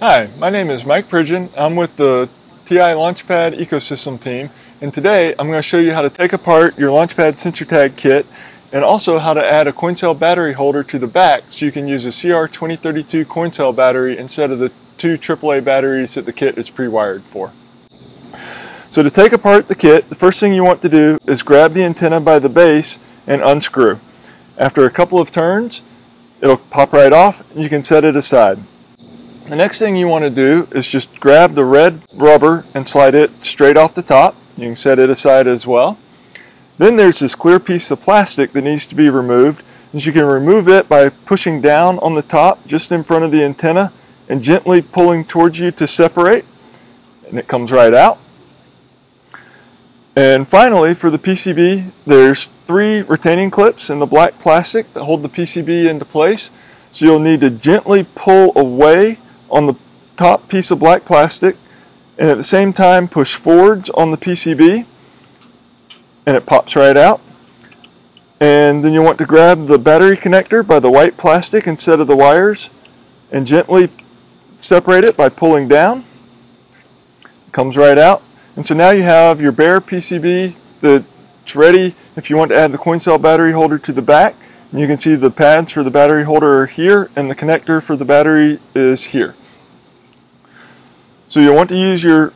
Hi, my name is Mike Pridgen. I'm with the TI Launchpad ecosystem team and today I'm going to show you how to take apart your Launchpad sensor tag kit and also how to add a coin cell battery holder to the back so you can use a CR2032 coin cell battery instead of the two AAA batteries that the kit is pre-wired for. So to take apart the kit, the first thing you want to do is grab the antenna by the base and unscrew. After a couple of turns, it'll pop right off and you can set it aside. The next thing you want to do is just grab the red rubber and slide it straight off the top. You can set it aside as well. Then there's this clear piece of plastic that needs to be removed. And you can remove it by pushing down on the top just in front of the antenna and gently pulling towards you to separate. And it comes right out. And finally, for the PCB, there's three retaining clips in the black plastic that hold the PCB into place. So you'll need to gently pull away on the top piece of black plastic and at the same time push forwards on the PCB and it pops right out. And then you want to grab the battery connector by the white plastic instead of the wires and gently separate it by pulling down. It comes right out. And so now you have your bare PCB that's ready if you want to add the coin cell battery holder to the back. And you can see the pads for the battery holder are here and the connector for the battery is here. So you'll want to use your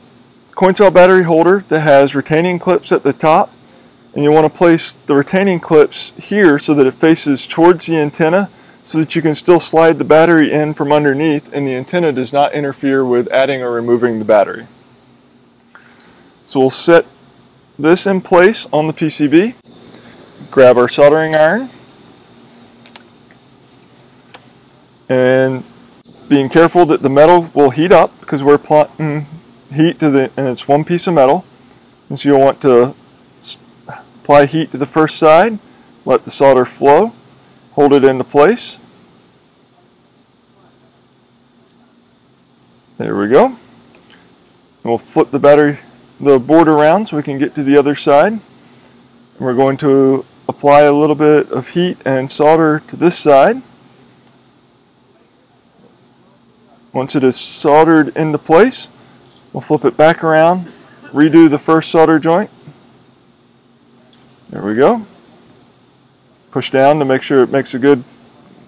coin cell battery holder that has retaining clips at the top and you want to place the retaining clips here so that it faces towards the antenna so that you can still slide the battery in from underneath and the antenna does not interfere with adding or removing the battery. So we'll set this in place on the PCB, grab our soldering iron, and being careful that the metal will heat up because we're applying heat to the, and it's one piece of metal. And so you'll want to Apply heat to the first side, let the solder flow, hold it into place. There we go. And we'll flip the battery, the board around so we can get to the other side. And we're going to apply a little bit of heat and solder to this side. Once it is soldered into place, we'll flip it back around, redo the first solder joint, there we go. Push down to make sure it makes a good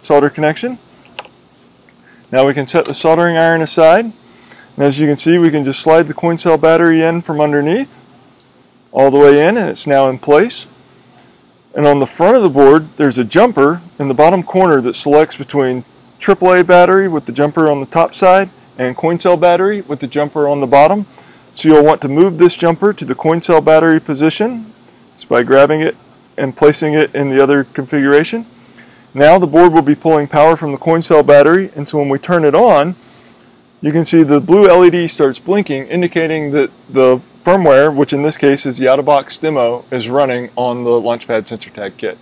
solder connection. Now we can set the soldering iron aside. And as you can see, we can just slide the coin cell battery in from underneath, all the way in, and it's now in place. And on the front of the board, there's a jumper in the bottom corner that selects between AAA battery with the jumper on the top side and coin cell battery with the jumper on the bottom. So you'll want to move this jumper to the coin cell battery position just by grabbing it and placing it in the other configuration. Now the board will be pulling power from the coin cell battery and so when we turn it on you can see the blue LED starts blinking indicating that the firmware, which in this case is the out-of-box demo, is running on the Launchpad sensor tag kit.